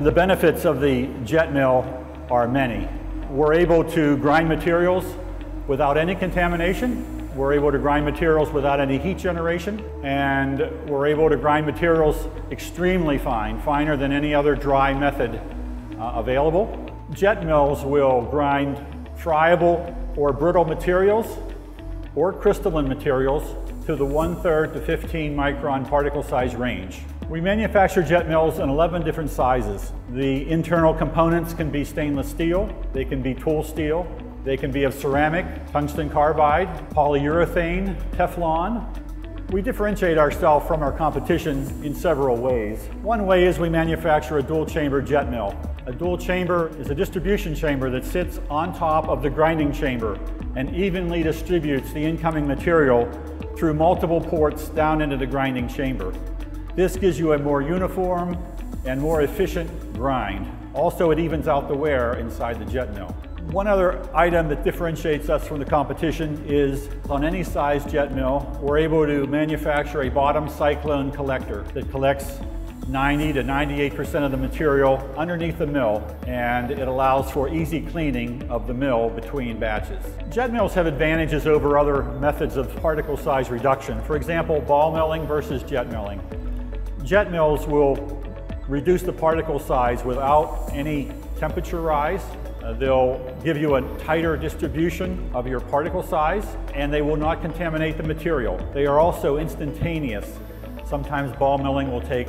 The benefits of the jet mill are many. We're able to grind materials without any contamination. We're able to grind materials without any heat generation. And we're able to grind materials extremely fine, finer than any other dry method uh, available. Jet mills will grind friable or brittle materials or crystalline materials to the 1 3rd to 15 micron particle size range. We manufacture jet mills in 11 different sizes. The internal components can be stainless steel, they can be tool steel, they can be of ceramic, tungsten carbide, polyurethane, Teflon. We differentiate ourselves from our competition in several ways. One way is we manufacture a dual chamber jet mill. A dual chamber is a distribution chamber that sits on top of the grinding chamber and evenly distributes the incoming material through multiple ports down into the grinding chamber. This gives you a more uniform and more efficient grind. Also, it evens out the wear inside the jet mill. One other item that differentiates us from the competition is on any size jet mill, we're able to manufacture a bottom cyclone collector that collects 90 to 98% of the material underneath the mill and it allows for easy cleaning of the mill between batches. Jet mills have advantages over other methods of particle size reduction. For example, ball milling versus jet milling. Jet mills will reduce the particle size without any temperature rise. Uh, they'll give you a tighter distribution of your particle size and they will not contaminate the material. They are also instantaneous. Sometimes ball milling will take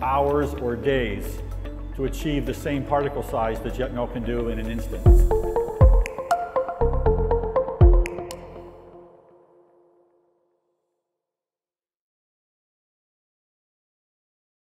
hours or days to achieve the same particle size the jet mill can do in an instant.